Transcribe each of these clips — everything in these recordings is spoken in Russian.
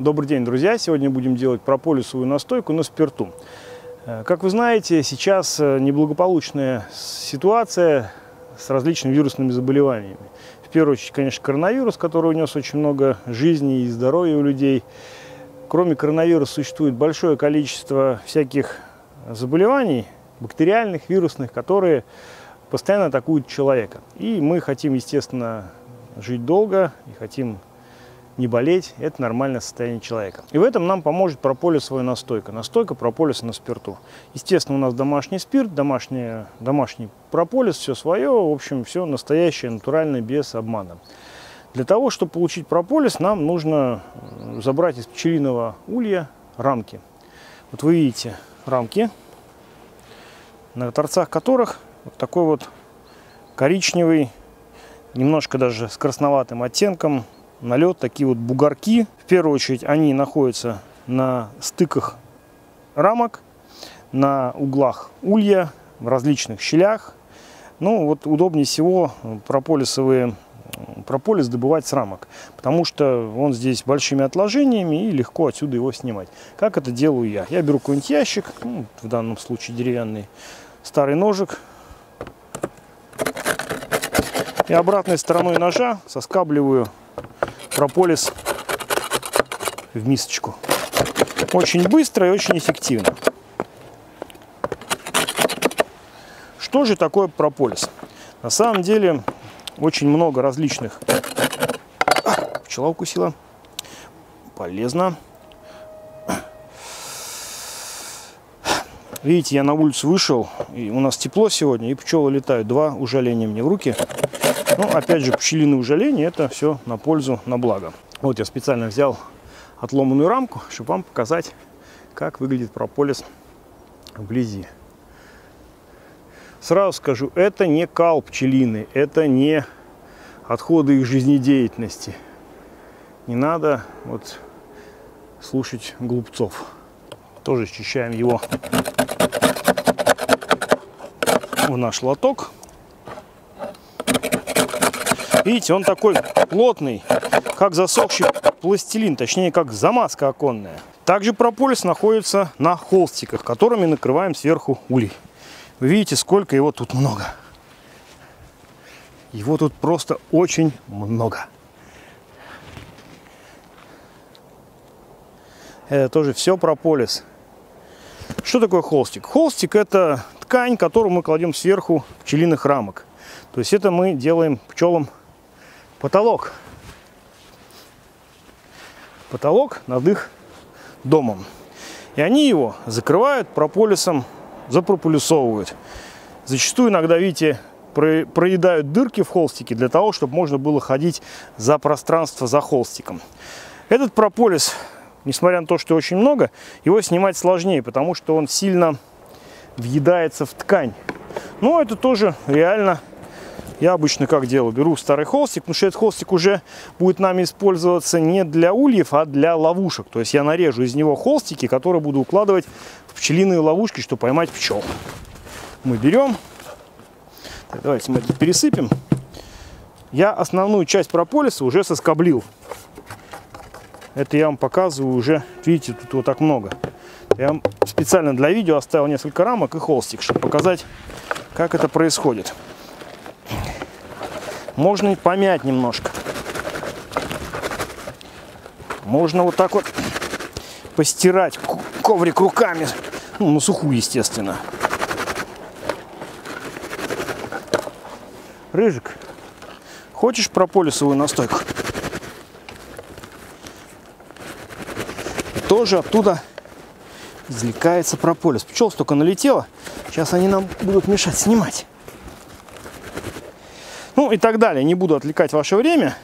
Добрый день, друзья! Сегодня будем делать прополисовую настойку на спирту. Э, как вы знаете, сейчас э, неблагополучная ситуация с различными вирусными заболеваниями. В первую очередь, конечно, коронавирус, который унес очень много жизней и здоровья у людей. Кроме коронавируса существует большое количество всяких заболеваний, бактериальных, вирусных, которые постоянно атакуют человека. И мы хотим, естественно, жить долго и хотим не болеть, это нормальное состояние человека. И в этом нам поможет прополисовая настойка. Настойка прополиса на спирту. Естественно, у нас домашний спирт, домашний, домашний прополис, все свое, в общем, все настоящее, натуральное, без обмана. Для того, чтобы получить прополис, нам нужно э, забрать из пчелиного улья рамки. Вот вы видите рамки, на торцах которых вот такой вот коричневый, немножко даже с красноватым оттенком налет, такие вот бугорки. В первую очередь они находятся на стыках рамок, на углах улья, в различных щелях. Ну вот удобнее всего прополисовые прополис добывать с рамок, потому что он здесь большими отложениями и легко отсюда его снимать. Как это делаю я? Я беру какой-нибудь ящик, ну, в данном случае деревянный, старый ножик, и обратной стороной ножа соскабливаю прополис в мисочку. Очень быстро и очень эффективно. Что же такое прополис? На самом деле очень много различных... А, пчела укусила. Полезно. Видите, я на улицу вышел, и у нас тепло сегодня, и пчелы летают. Два ужаления мне в руки. Ну, опять же, пчелиное ужаление, это все на пользу, на благо. Вот я специально взял отломанную рамку, чтобы вам показать, как выглядит прополис вблизи. Сразу скажу, это не кал пчелиный, это не отходы их жизнедеятельности. Не надо вот слушать глупцов. Тоже счищаем его в наш лоток. Видите, он такой плотный, как засохший пластилин, точнее, как замазка оконная. Также прополис находится на холстиках, которыми накрываем сверху улей. Вы видите, сколько его тут много. Его тут просто очень много. Это тоже все прополис. Что такое холстик? Холстик это ткань, которую мы кладем сверху пчелиных рамок. То есть это мы делаем пчелам потолок. Потолок над их домом. И они его закрывают прополисом, запрополисовывают. Зачастую иногда, видите, проедают дырки в холстике для того, чтобы можно было ходить за пространство за холстиком. Этот прополис, несмотря на то, что очень много, его снимать сложнее, потому что он сильно въедается в ткань. Но это тоже реально я обычно как делаю? Беру старый холстик, потому что этот холстик уже будет нами использоваться не для ульев, а для ловушек. То есть я нарежу из него холстики, которые буду укладывать в пчелиные ловушки, чтобы поймать пчел. Мы берем. Так, давайте мы это пересыпем. Я основную часть прополиса уже соскоблил. Это я вам показываю уже, видите, тут вот так много. Я специально для видео оставил несколько рамок и холстик, чтобы показать, как это происходит. Можно помять немножко. Можно вот так вот постирать коврик руками. Ну, на сухую, естественно. Рыжик, хочешь прополисовую настойку? Тоже оттуда извлекается прополис. Пчел столько налетело, сейчас они нам будут мешать снимать. Ну и так далее. Не буду отвлекать ваше время.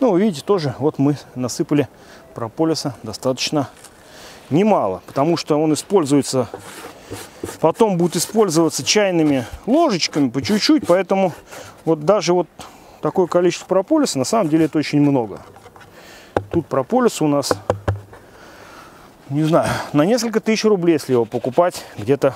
Ну, видите, тоже вот мы насыпали прополиса достаточно немало, потому что он используется, потом будет использоваться чайными ложечками по чуть-чуть, поэтому вот даже вот такое количество прополиса, на самом деле это очень много. Тут прополис у нас, не знаю, на несколько тысяч рублей, если его покупать где-то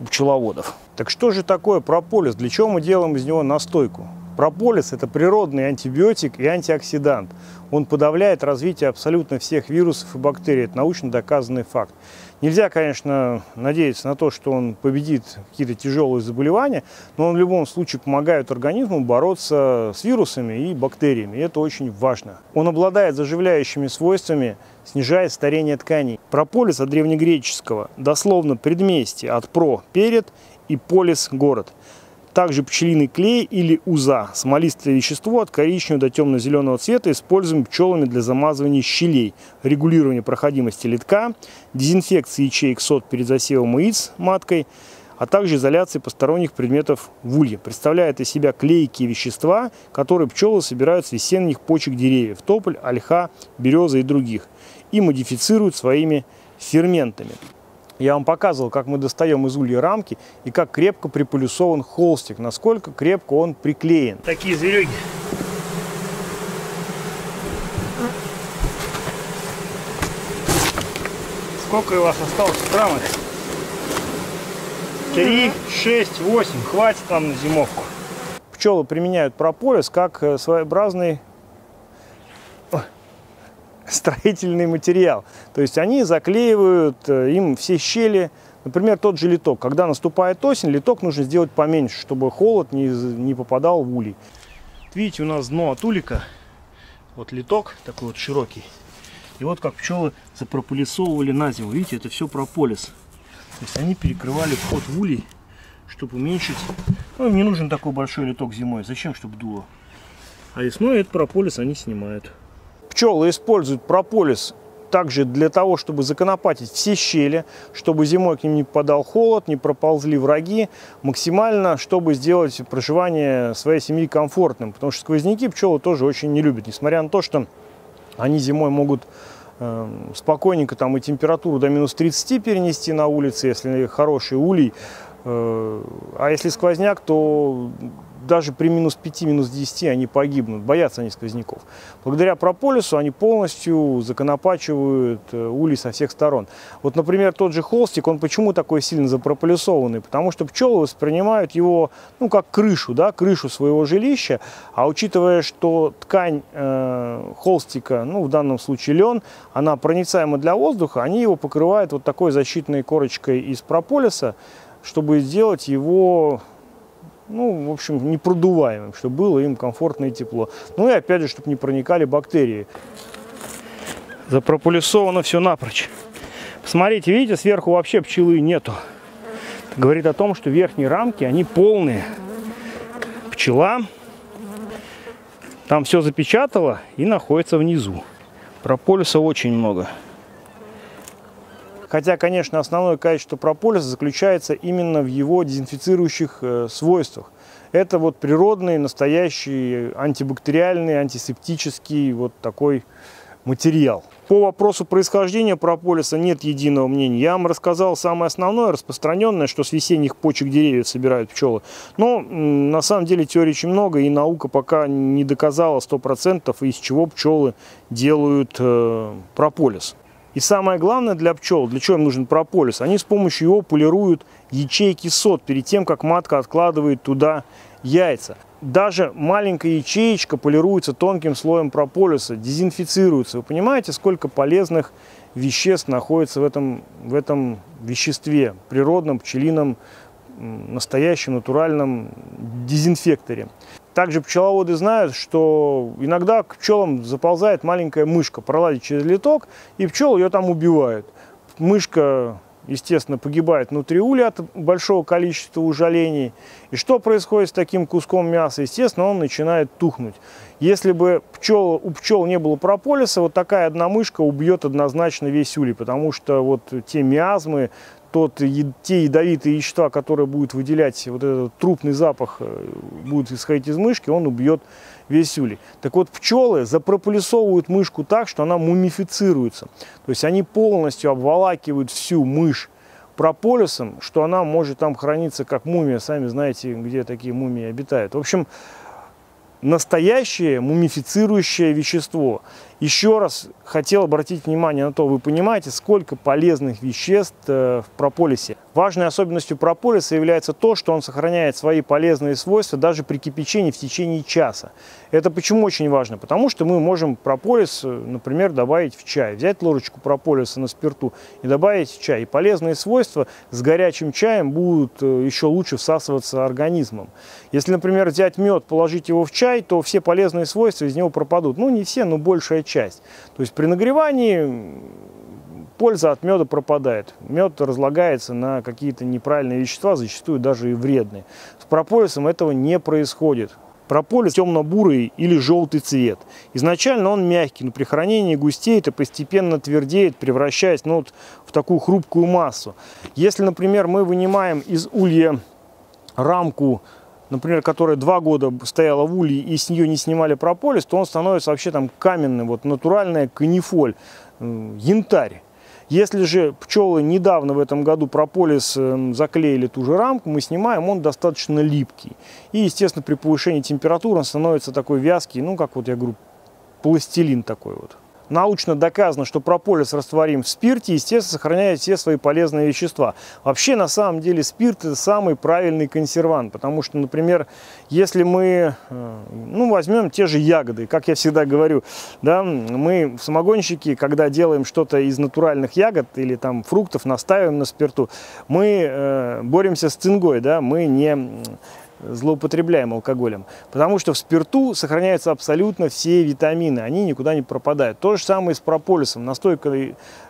у пчеловодов. Так что же такое прополис? Для чего мы делаем из него настойку? Прополис – это природный антибиотик и антиоксидант. Он подавляет развитие абсолютно всех вирусов и бактерий. Это научно доказанный факт. Нельзя, конечно, надеяться на то, что он победит какие-то тяжелые заболевания, но он в любом случае помогает организму бороться с вирусами и бактериями. И это очень важно. Он обладает заживляющими свойствами, снижает старение тканей. Прополис от древнегреческого, дословно предместье от про – перед и полис – город – также пчелиный клей или уза, смолистое вещество от коричневого до темно-зеленого цвета, используем пчелами для замазывания щелей, регулирования проходимости литка, дезинфекции ячеек сот перед засевом яиц маткой, а также изоляции посторонних предметов в улье. Представляет из себя клейкие вещества, которые пчелы собирают с весенних почек деревьев, тополь, ольха, береза и других, и модифицируют своими ферментами. Я вам показывал, как мы достаем из улья рамки и как крепко приполюсован холстик, насколько крепко он приклеен. Такие зверюги. Сколько у вас осталось рамок? Три, шесть, восемь. Хватит нам на зимовку. Пчелы применяют прополис как э, своеобразный строительный материал. То есть они заклеивают э, им все щели. Например, тот же литок. Когда наступает осень, литок нужно сделать поменьше, чтобы холод не, не попадал в улей. Видите, у нас дно от улика. Вот литок такой вот широкий. И вот как пчелы запрополисовывали на зиму. Видите, это все прополис. То есть они перекрывали вход в улей, чтобы уменьшить. Ну, им не нужен такой большой литок зимой. Зачем, чтобы дуло? А весной этот прополис они снимают. Пчелы используют прополис также для того, чтобы законопатить все щели, чтобы зимой к ним не попадал холод, не проползли враги, максимально, чтобы сделать проживание своей семьи комфортным. Потому что сквозняки пчелы тоже очень не любят, несмотря на то, что они зимой могут э, спокойненько там и температуру до минус 30 перенести на улице, если хороший улей. Э, а если сквозняк, то даже при минус 5, минус 10 они погибнут, боятся они сквозняков. Благодаря прополису они полностью законопачивают э, улей со всех сторон. Вот, например, тот же холстик, он почему такой сильно запрополисованный? Потому что пчелы воспринимают его, ну, как крышу, да, крышу своего жилища, а учитывая, что ткань э, холстика, ну, в данном случае лен, она проницаема для воздуха, они его покрывают вот такой защитной корочкой из прополиса, чтобы сделать его ну, в общем, непродуваемым, чтобы было им комфортно и тепло. Ну и опять же, чтобы не проникали бактерии. Запрополисовано все напрочь. Посмотрите, видите, сверху вообще пчелы нету. Это говорит о том, что верхние рамки, они полные. Пчела там все запечатала и находится внизу. Прополиса очень много. Хотя, конечно, основное качество прополиса заключается именно в его дезинфицирующих э, свойствах. Это вот природный, настоящий антибактериальный, антисептический вот такой материал. По вопросу происхождения прополиса нет единого мнения. Я вам рассказал самое основное, распространенное, что с весенних почек деревьев собирают пчелы. Но на самом деле теорий очень много, и наука пока не доказала 100% из чего пчелы делают э, прополис. И самое главное для пчел, для чего им нужен прополис, они с помощью его полируют ячейки сот перед тем, как матка откладывает туда яйца. Даже маленькая ячеечка полируется тонким слоем прополиса, дезинфицируется. Вы понимаете, сколько полезных веществ находится в этом, в этом веществе, природном, пчелином, настоящем, натуральном дезинфекторе. Также пчеловоды знают, что иногда к пчелам заползает маленькая мышка, пролазит через литок, и пчел ее там убивают. Мышка, естественно, погибает внутри уля от большого количества ужалений. И что происходит с таким куском мяса? Естественно, он начинает тухнуть. Если бы пчел, у пчел не было прополиса, вот такая одна мышка убьет однозначно весь улей, потому что вот те миазмы, тот, те ядовитые вещества, которые будут выделять вот этот трупный запах, э, будет исходить из мышки, он убьет весь улей. Так вот, пчелы запрополисовывают мышку так, что она мумифицируется. То есть они полностью обволакивают всю мышь прополисом, что она может там храниться как мумия. Сами знаете, где такие мумии обитают. В общем, настоящее мумифицирующее вещество. Еще раз хотел обратить внимание на то, вы понимаете, сколько полезных веществ э, в прополисе. Важной особенностью прополиса является то, что он сохраняет свои полезные свойства даже при кипячении в течение часа. Это почему очень важно? Потому что мы можем прополис, например, добавить в чай. Взять ложечку прополиса на спирту и добавить в чай. И полезные свойства с горячим чаем будут э, еще лучше всасываться организмом. Если, например, взять мед, положить его в чай, то все полезные свойства из него пропадут. Ну, не все, но большая часть. То есть при нагревании польза от меда пропадает. Мед разлагается на какие-то неправильные вещества, зачастую даже и вредные. С прополисом этого не происходит. Прополис темно-бурый или желтый цвет. Изначально он мягкий, но при хранении густеет и постепенно твердеет, превращаясь ну, вот, в такую хрупкую массу. Если, например, мы вынимаем из улья рамку, например, которая два года стояла в улье и с нее не снимали прополис, то он становится вообще там каменный, вот натуральная канифоль, янтарь. Если же пчелы недавно в этом году прополис эм, заклеили ту же рамку, мы снимаем, он достаточно липкий. И, естественно, при повышении температуры он становится такой вязкий, ну, как вот я говорю, пластилин такой вот научно доказано, что прополис растворим в спирте, естественно, сохраняет все свои полезные вещества. Вообще, на самом деле, спирт – это самый правильный консервант, потому что, например, если мы, э, ну, возьмем те же ягоды, как я всегда говорю, да, мы в самогонщике, когда делаем что-то из натуральных ягод или там фруктов, настаиваем на спирту, мы э, боремся с цингой, да, мы не злоупотребляем алкоголем. Потому что в спирту сохраняются абсолютно все витамины, они никуда не пропадают. То же самое с прополисом. Настойка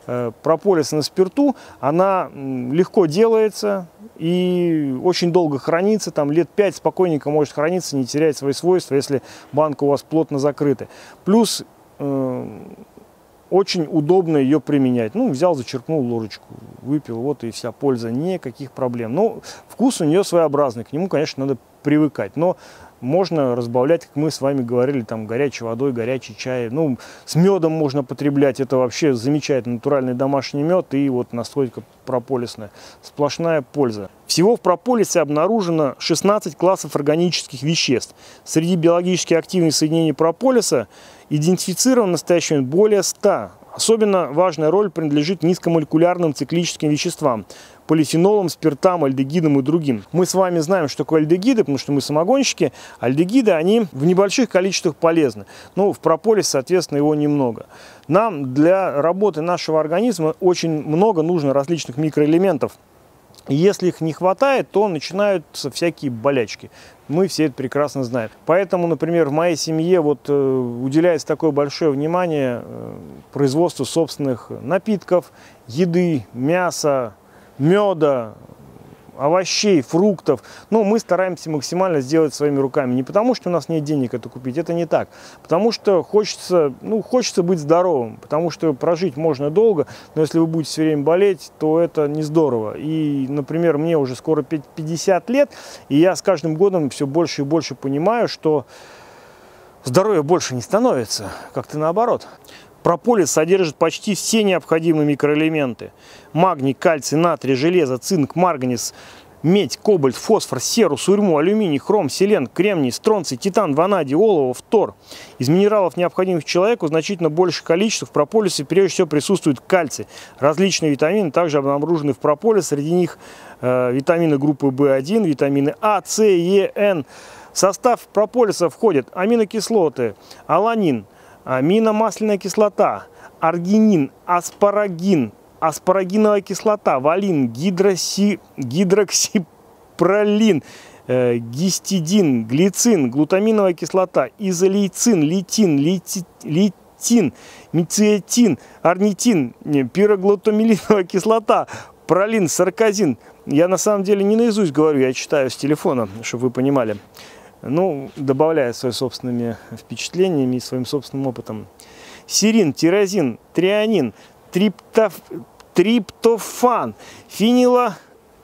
э, прополиса на спирту, она легко делается и очень долго хранится, там лет 5 спокойненько может храниться, не терять свои свойства, если банка у вас плотно закрыта. Плюс э, очень удобно ее применять. Ну, взял, зачерпнул ложечку, выпил, вот и вся польза, никаких проблем. Но вкус у нее своеобразный, к нему, конечно, надо привыкать. Но можно разбавлять, как мы с вами говорили, там горячей водой, горячий чай. Ну, с медом можно потреблять, это вообще замечательный натуральный домашний мед и вот настойка прополисная. Сплошная польза. Всего в прополисе обнаружено 16 классов органических веществ. Среди биологически активных соединений прополиса идентифицировано в более 100. Особенно важная роль принадлежит низкомолекулярным циклическим веществам, полифенолам, спиртам, альдегидам и другим. Мы с вами знаем, что такое альдегиды, потому что мы самогонщики. Альдегиды, они в небольших количествах полезны. Но в прополисе, соответственно, его немного. Нам для работы нашего организма очень много нужно различных микроэлементов. Если их не хватает, то начинаются всякие болячки. Мы все это прекрасно знаем. Поэтому, например, в моей семье вот, э, уделяется такое большое внимание э, производству собственных напитков, еды, мяса, меда, овощей, фруктов. Но мы стараемся максимально сделать своими руками. Не потому, что у нас нет денег это купить, это не так. Потому что хочется, ну, хочется быть здоровым. Потому что прожить можно долго, но если вы будете все время болеть, то это не здорово. И, например, мне уже скоро 50 лет, и я с каждым годом все больше и больше понимаю, что здоровья больше не становится, как-то наоборот. Прополис содержит почти все необходимые микроэлементы. Магний, кальций, натрий, железо, цинк, марганец, медь, кобальт, фосфор, серу, сурьму, алюминий, хром, селен, кремний, стронций, титан, ванадий, олово, фтор. Из минералов, необходимых человеку, значительно больше количество в прополисе прежде всего присутствует кальций. Различные витамины также обнаружены в прополисе, среди них э, витамины группы В1, витамины А, С, Е, Н. В состав прополиса входят аминокислоты, аланин, аминомасляная кислота, аргинин, аспарагин, аспарагиновая кислота, валин, гидроси, гидроксипролин, э, гистидин, глицин, глутаминовая кислота, изолейцин, литин, лити, литин, мициетин, орнитин, пироглутамилиновая кислота, пролин, сарказин. Я на самом деле не наизусть говорю, я читаю с телефона, чтобы вы понимали ну, добавляя своими собственными впечатлениями и своим собственным опытом. Серин, тирозин, трианин, триптоф, триптофан, фенила,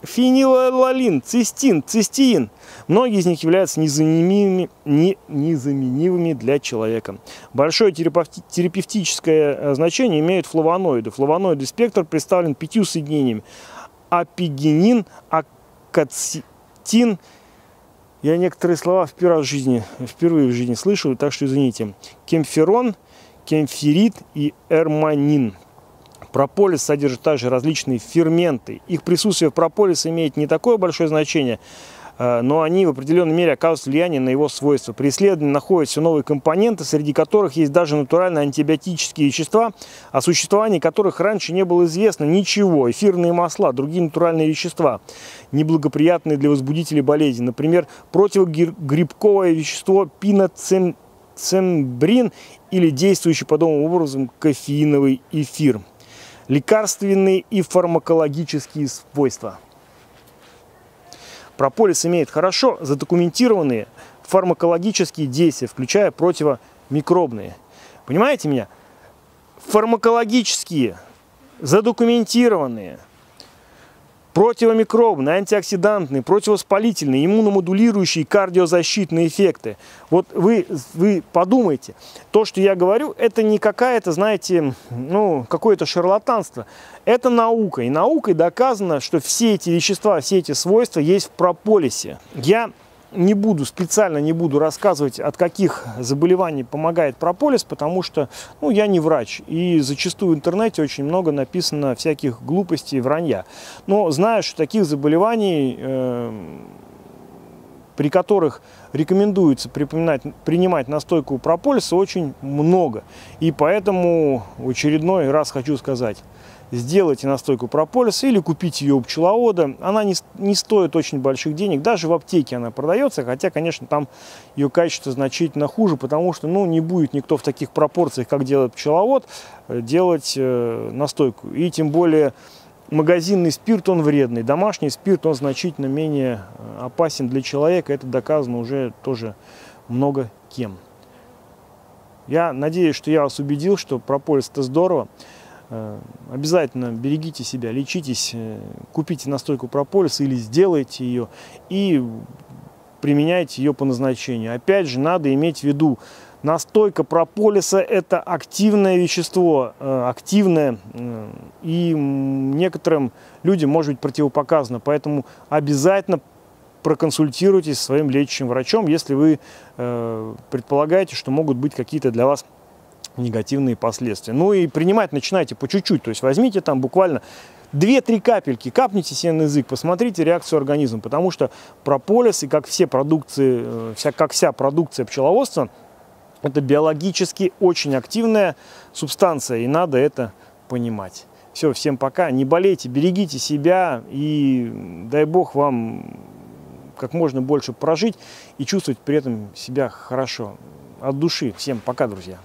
фенилалалин, цистин, цистеин. Многие из них являются незаменимыми, не, незаменимыми для человека. Большое терапевтическое э, значение имеют флавоноиды. Флавоноиды спектр представлен пятью соединениями. Апигенин, акацитин, я некоторые слова впервые в жизни, впервые в жизни слышу, так что извините. Кемферон, кемферит и эрманин. Прополис содержит также различные ферменты. Их присутствие в прополисе имеет не такое большое значение, но они в определенной мере оказывают влияние на его свойства. При исследовании находятся новые компоненты, среди которых есть даже натуральные антибиотические вещества, о существовании которых раньше не было известно ничего. Эфирные масла, другие натуральные вещества, неблагоприятные для возбудителей болезни. Например, противогрибковое вещество пиноцембрин или действующий подобным образом кофеиновый эфир лекарственные и фармакологические свойства. Прополис имеет хорошо задокументированные фармакологические действия, включая противомикробные. Понимаете меня? Фармакологические, задокументированные – противомикробные, антиоксидантные, противовоспалительные, иммуномодулирующие, кардиозащитные эффекты. Вот вы, вы подумайте, то, что я говорю, это не какая-то, знаете, ну, какое-то шарлатанство. Это наука. И наукой доказано, что все эти вещества, все эти свойства есть в прополисе. Я не буду, специально не буду рассказывать, от каких заболеваний помогает прополис, потому что ну, я не врач. И зачастую в интернете очень много написано всяких глупостей и вранья. Но знаю, что таких заболеваний, э, при которых рекомендуется принимать настойку прополиса, очень много. И поэтому очередной раз хочу сказать – сделайте настойку прополиса или купите ее у пчеловода. Она не, не стоит очень больших денег, даже в аптеке она продается, хотя, конечно, там ее качество значительно хуже, потому что, ну, не будет никто в таких пропорциях, как делает пчеловод, э, делать э, настойку. И тем более магазинный спирт, он вредный, домашний спирт, он значительно менее э, опасен для человека, это доказано уже тоже много кем. Я надеюсь, что я вас убедил, что прополис это здорово. Э, обязательно берегите себя, лечитесь, э, купите настойку прополиса или сделайте ее и применяйте ее по назначению. Опять же, надо иметь в виду, настойка прополиса это активное вещество, э, активное, и некоторым людям может быть противопоказано, поэтому обязательно проконсультируйтесь со своим лечащим врачом, если вы предполагаете, что могут быть какие-то для вас негативные последствия. Ну и принимать начинайте по чуть-чуть, то есть возьмите там буквально 2-3 капельки, капните себе на язык, посмотрите реакцию организма, потому что прополис и как все продукции, э, вся, как вся продукция пчеловодства, это биологически очень активная субстанция, и надо это понимать. Все, всем пока, не болейте, берегите себя, и дай бог вам как можно больше прожить и чувствовать при этом себя хорошо, от души. Всем пока, друзья.